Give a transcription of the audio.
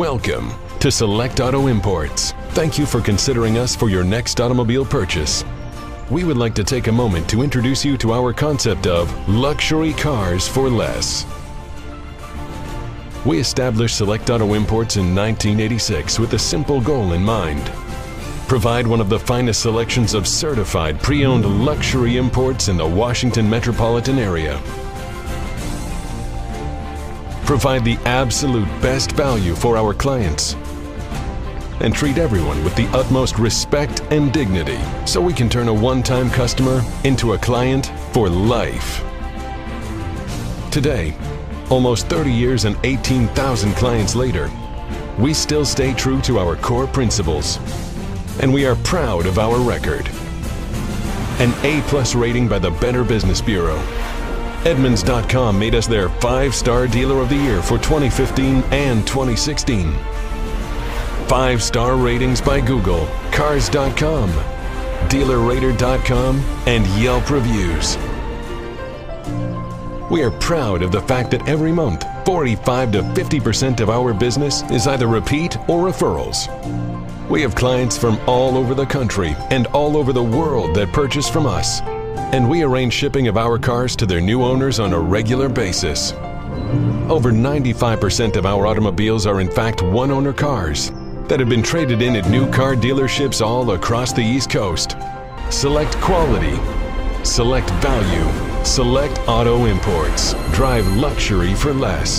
Welcome to Select Auto Imports. Thank you for considering us for your next automobile purchase. We would like to take a moment to introduce you to our concept of luxury cars for less. We established Select Auto Imports in 1986 with a simple goal in mind. Provide one of the finest selections of certified pre-owned luxury imports in the Washington metropolitan area provide the absolute best value for our clients, and treat everyone with the utmost respect and dignity so we can turn a one-time customer into a client for life. Today, almost 30 years and 18,000 clients later, we still stay true to our core principles, and we are proud of our record. An A-plus rating by the Better Business Bureau Edmunds.com made us their five star dealer of the year for 2015 and 2016. Five star ratings by Google, Cars.com, DealerRater.com, and Yelp reviews. We are proud of the fact that every month, 45 to 50% of our business is either repeat or referrals. We have clients from all over the country and all over the world that purchase from us and we arrange shipping of our cars to their new owners on a regular basis. Over 95% of our automobiles are in fact one-owner cars that have been traded in at new car dealerships all across the East Coast. Select quality, select value, select auto imports. Drive luxury for less.